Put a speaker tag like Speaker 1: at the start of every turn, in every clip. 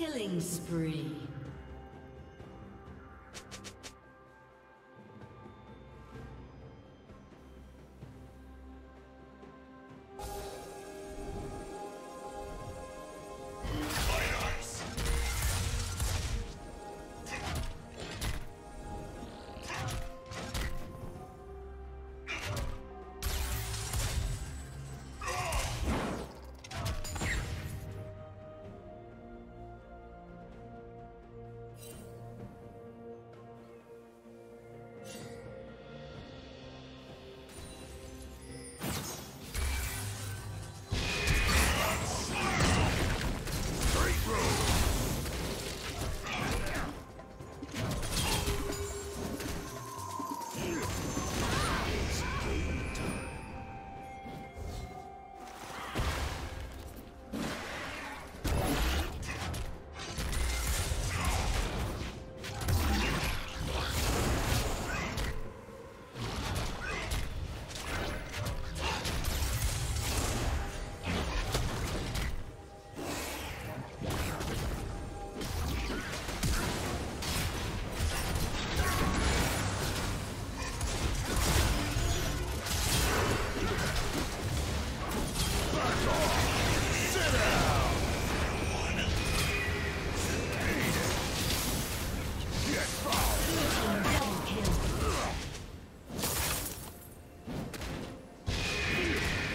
Speaker 1: Killing spree.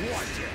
Speaker 1: What?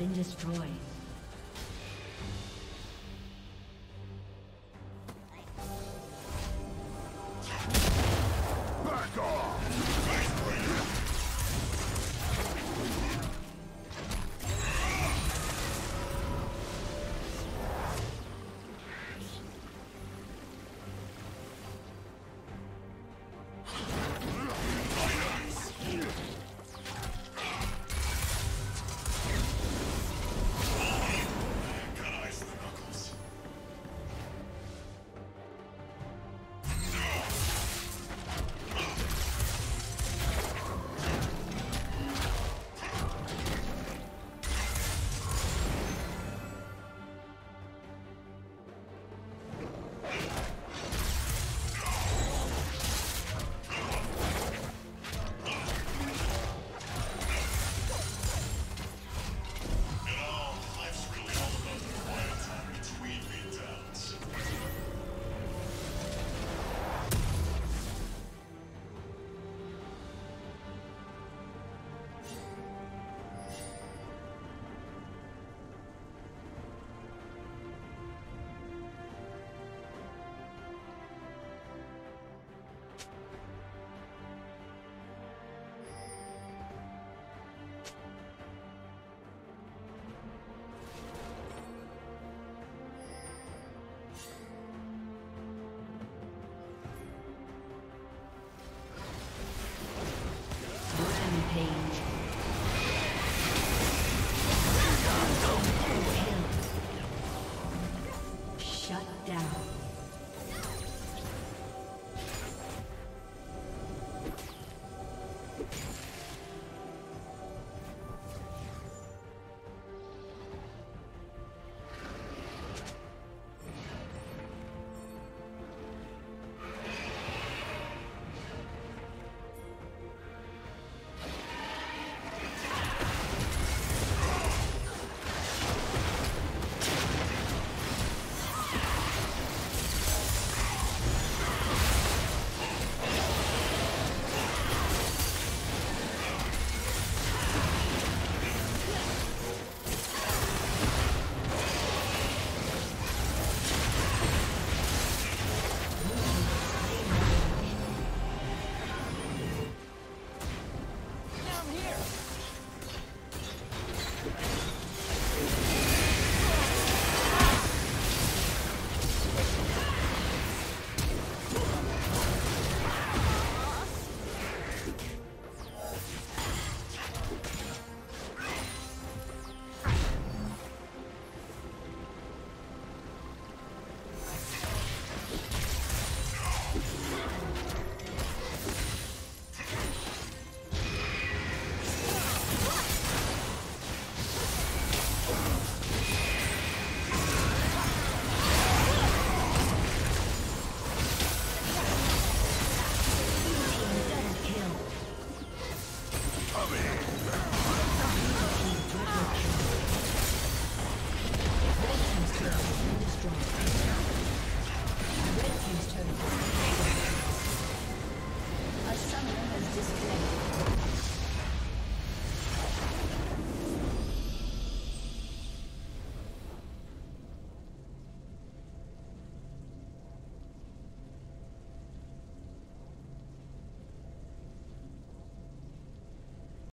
Speaker 2: Rampage.